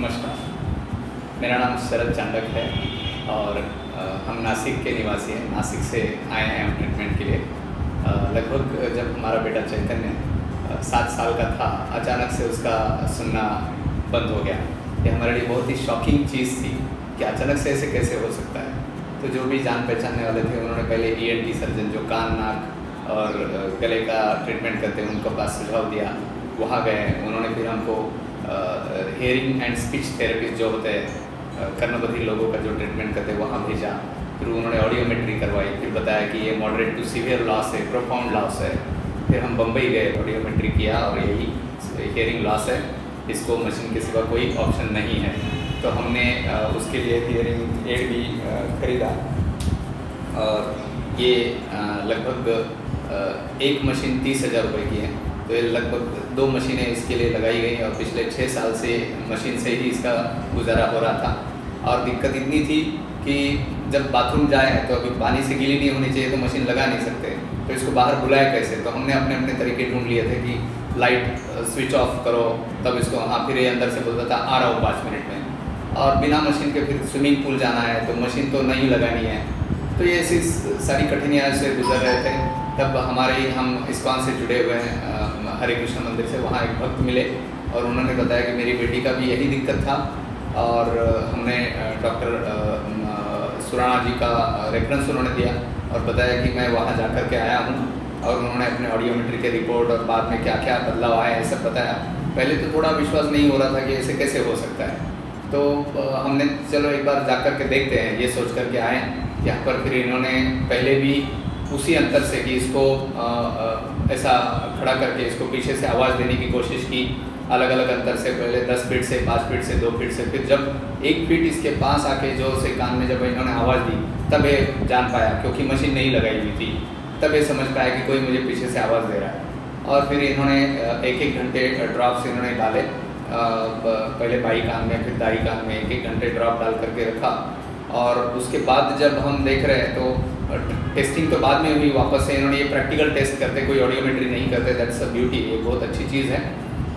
नमस्कार। मेरा नाम शरद चांडक है और हम नासिक के निवासी हैं। नासिक से आए हैं हम ट्रीटमेंट के लिए। लगभग जब हमारा बेटा चैतन्य सात साल का था, अचानक से उसका सुनना बंद हो गया। ये हमारे लिए बहुत ही शॉकिंग चीज़ थी कि अचानक से ऐसे कैसे हो सकता है। तो जो भी जान पहचानने वाले थे, उन्होंने पहले ईएनटी सर्जन जो कान, नाक और गले का ट्रीटमेंट करते हैं, उनके पास सुझाव दिया। वहाँ गए, उन्होंने फिर हमको हेयरिंग एंड स्पीच थेरेपिस्ट जो होते हैं अ, लोगों का जो ट्रीटमेंट करते हैं वहाँ भेजा फिर उन्होंने ऑडियोमेट्री करवाई फिर बताया कि ये मॉडरेट टू सीवियर लॉस है प्रोफाउंड लॉस है। फिर हम बम्बई गए ऑडियोमेट्री किया और यही हेयरिंग लॉस है। इसको मशीन के सिवा कोई ऑप्शन नहीं है। तो हमने उसके लिए हियरिंग एड भी खरीदा। और ये लगभग एक मशीन तीस हज़ार रुपये की है। तो ये लगभग दो मशीनें इसके लिए लगाई गई और पिछले छः साल से मशीन से ही इसका गुजारा हो रहा था। और दिक्कत इतनी थी कि जब बाथरूम जाए तो अभी पानी से गीली नहीं होनी चाहिए तो मशीन लगा नहीं सकते। तो इसको बाहर बुलाए कैसे? तो हमने अपने अपने तरीके ढूंढ लिए थे कि लाइट स्विच ऑफ़ करो, तब इसको हाँ फिर ये अंदर से बोलता था, आ रहा हूँ पाँच मिनट में। और बिना मशीन के फिर स्विमिंग पूल जाना है तो मशीन तो नहीं लगानी है। तो ये ऐसी सारी कठिनाइयों से गुजर रहे थे। तब हमारे हम इस्कॉन से जुड़े हुए हैं हरे कृष्ण मंदिर से वहाँ एक भक्त मिले और उन्होंने बताया कि मेरी बेटी का भी यही दिक्कत था और हमने डॉक्टर सुराणा जी का रेफरेंस उन्होंने दिया और बताया कि मैं वहाँ जा कर के आया हूँ और उन्होंने अपने ऑडियोमेट्री के रिपोर्ट और बाद में क्या क्या बदलाव आया है, सब बताया। पहले तो थोड़ा विश्वास नहीं हो रहा था कि ऐसे कैसे हो सकता है। तो हमने, चलो एक बार जा कर के देखते हैं, ये सोच कर के आए यहाँ पर फिर इन्होंने पहले भी उसी अंतर से कि इसको अ, अ, ऐसा खड़ा करके इसको पीछे से आवाज़ देने की कोशिश की अलग अलग अंतर से पहले दस फीट से पाँच फीट से दो फीट से फिर जब एक फीट इसके पास आके जो से कान में जब इन्होंने आवाज़ दी तब ये जान पाया क्योंकि मशीन नहीं लगाई हुई थी तब ये समझ पाया कि कोई मुझे पीछे से आवाज़ दे रहा है। और फिर इन्होंने एक एक घंटे ड्रॉप्स इन्होंने डाले पहले बाई कान में फिर दाई कान में एक एक घंटे ड्रॉप डाल करके रखा। और उसके बाद जब हम देख रहे हैं तो टेस्टिंग तो बाद में हुई, वापस से इन्होंने ये प्रैक्टिकल टेस्ट करते, कोई ऑडियोमेट्री नहीं करते दैट्स अ ब्यूटी ये बहुत अच्छी चीज़ है।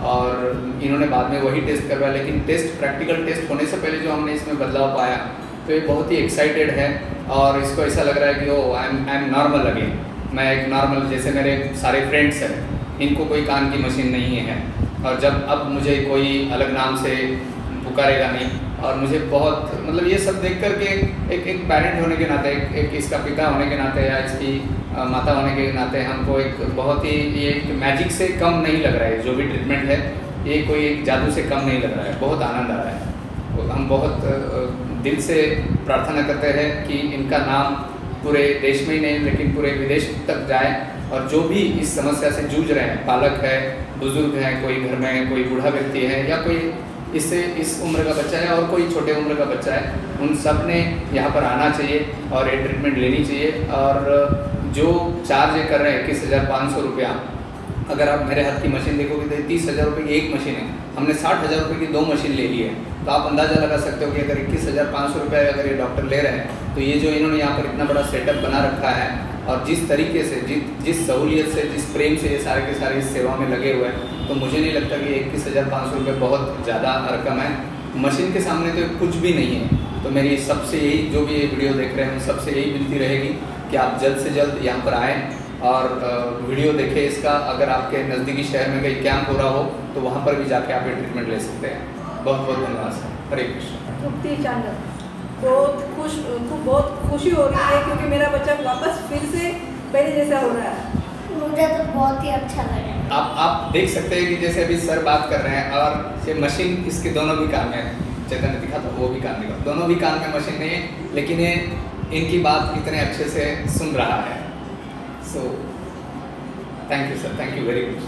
और इन्होंने बाद में वही टेस्ट करवाया, लेकिन टेस्ट प्रैक्टिकल टेस्ट होने से पहले जो हमने इसमें बदलाव पाया तो ये बहुत ही एक्साइटेड है। और इसको ऐसा लग रहा है कि ओ I am I am normal again मैं एक नॉर्मल जैसे मेरे सारे फ्रेंड्स हैं, इनको कोई कान की मशीन नहीं है। और जब, अब मुझे कोई अलग नाम से पुकारेगा नहीं और मुझे बहुत मतलब ये सब देख कर के एक एक पेरेंट होने के नाते एक, एक इसका पिता होने के नाते या इसकी माता होने के नाते हमको एक बहुत ही ये एक मैजिक से कम नहीं लग रहा है जो भी ट्रीटमेंट है ये कोई एक जादू से कम नहीं लग रहा है बहुत आनंद आ रहा है। हम बहुत दिल से प्रार्थना करते हैं कि इनका नाम पूरे देश में ही नहीं लेकिन पूरे विदेश तक जाए और जो भी इस समस्या से जूझ रहे हैं पालक है बुज़ुर्ग हैं कोई घर में कोई बूढ़ा व्यक्ति है या कोई इससे इस उम्र का बच्चा है और कोई छोटे उम्र का बच्चा है, उन सबने यहाँ पर आना चाहिए और ये ट्रीटमेंट लेनी चाहिए। और जो चार्ज ये कर रहे हैं, इक्कीस हज़ार पाँच सौ रुपया अगर आप मेरे हाथ की मशीन देखोगे तो तीस हज़ार रुपये की एक मशीन है। हमने साठ हज़ार रुपये की दो मशीन ले ली है। तो आप अंदाज़ा लगा सकते हो कि अगर इक्कीस हज़ार पाँच सौ रुपये अगर ये डॉक्टर ले रहे हैं तो ये जो इन्होंने यहाँ पर इतना बड़ा सेटअप बना रखा है और जिस तरीके से जिस जिस सहूलियत से, जिस प्रेम से ये सारे के सारे इस सेवा में लगे हुए हैं तो मुझे नहीं लगता कि इक्कीस हज़ार पाँच सौ रुपये बहुत ज़्यादा रकम है। मशीन के सामने तो कुछ भी नहीं है। तो मेरी सबसे यही, जो भी ये वीडियो देख रहे हैं सबसे यही विनती रहेगी कि आप जल्द से जल्द यहाँ पर आएँ। और वीडियो देखें इसका। अगर आपके नज़दीकी शहर में कहीं कैंप हो रहा हो तो वहाँ पर भी जाके आप ये ट्रीटमेंट ले सकते हैं। बहुत बहुत धन्यवाद सर। हरे कृष्ण। बहुत खुश खूब बहुत खुशी हो रही है क्योंकि मेरा बच्चा वापस फिर से पहले जैसा हो रहा है। मुझे तो बहुत ही अच्छा लगा। आप आप देख सकते हैं कि जैसे अभी सर बात कर रहे हैं और ये मशीन इसके दोनों भी कान में है। चैतन्य दिखा था वो भी कान में दोनों भी कान में मशीन नहीं है लेकिन ये इनकी बात इतने अच्छे से सुन रहा है। So, thank you, sir. Thank you very much.